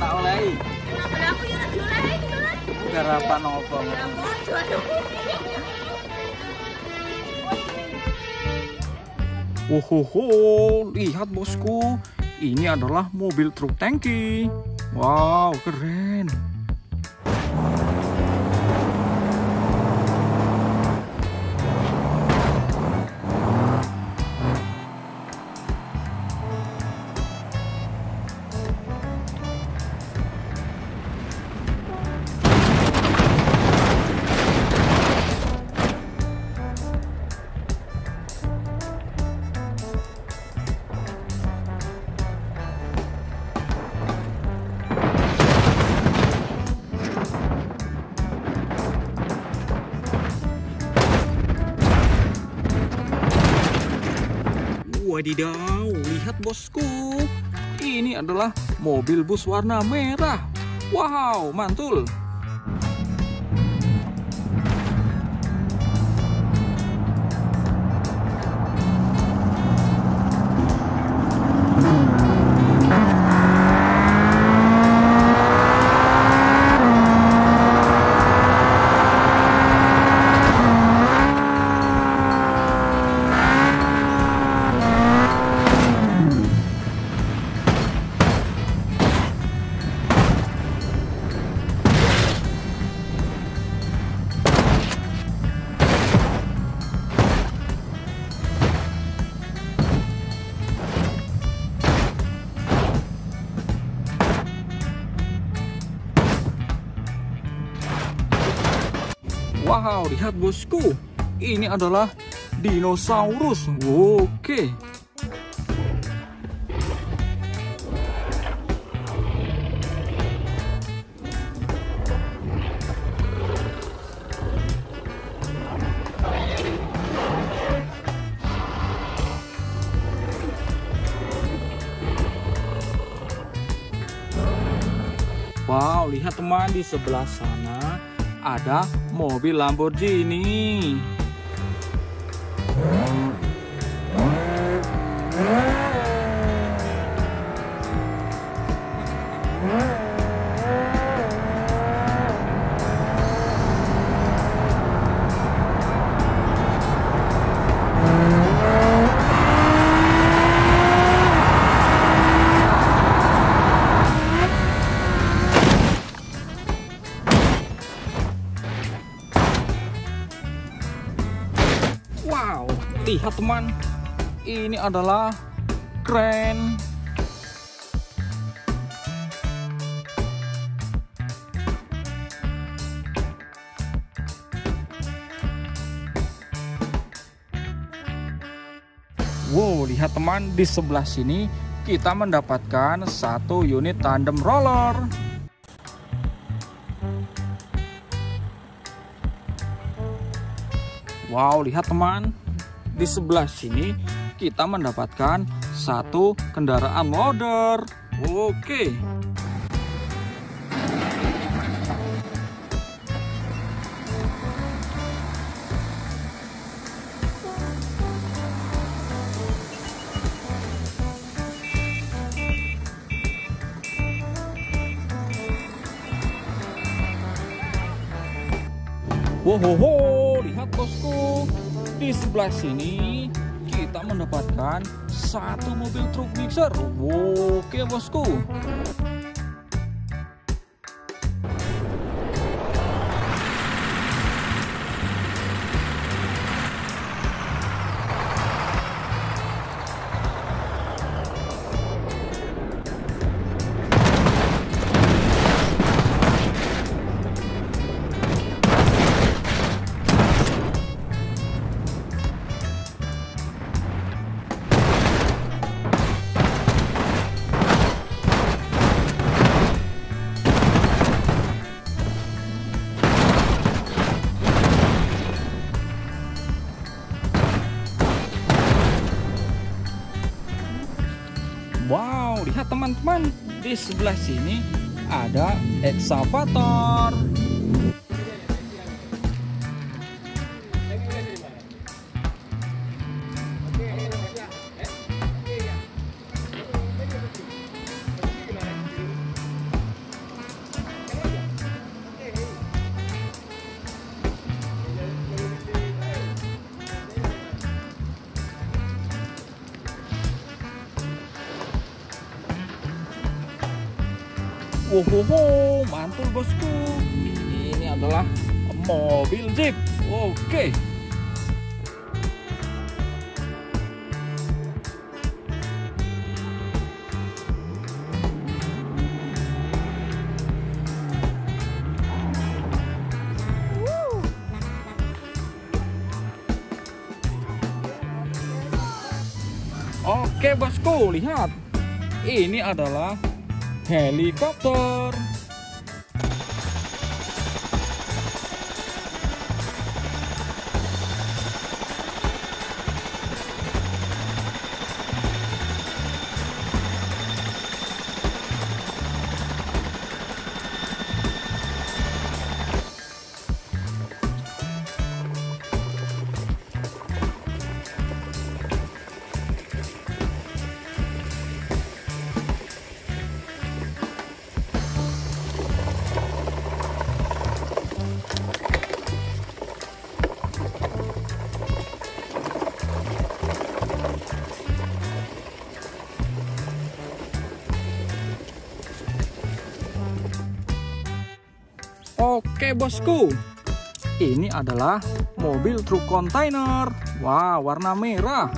olehi. Kenapa aku yang diolehi gitu kan? Garapan apa? Ya. Wohoho, lihat bosku. Ini adalah mobil truk tangki. Wow, keren. Wadidaw, lihat bosku. Ini adalah mobil bus warna merah. Wow, mantul. Wow, lihat bosku. Ini adalah dinosaurus. Oke. Wow, lihat teman di sebelah sana ada mobil Lamborghini. Lihat teman, ini adalah keren. Wow, lihat teman di sebelah sini kita mendapatkan satu unit tandem roller. Wow, lihat teman. Di sebelah sini kita mendapatkan satu kendaraan loader. Oke. Wohoho, lihat bosku. Di sebelah sini kita mendapatkan satu mobil truk mixer. Oke bosku. Teman-teman, di sebelah sini ada excavator. Wow, wow, wow, mantul bosku. Ini adalah mobil Jeep. Oke. Oke bosku, lihat. Ini adalah helikopter. Oke bosku, ini adalah mobil truk kontainer. Wah, warna merah.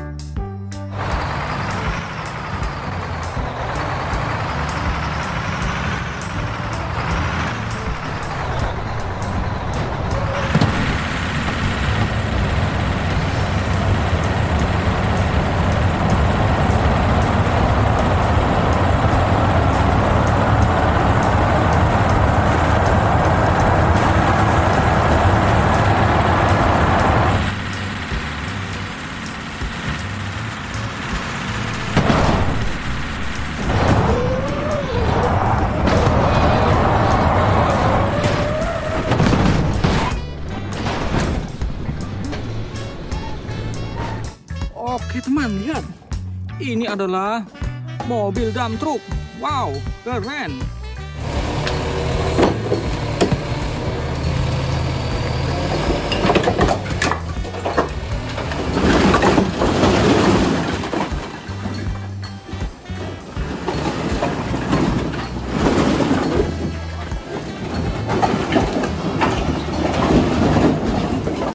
Oke teman, lihat. Ini adalah mobil dump truck. Wow, keren.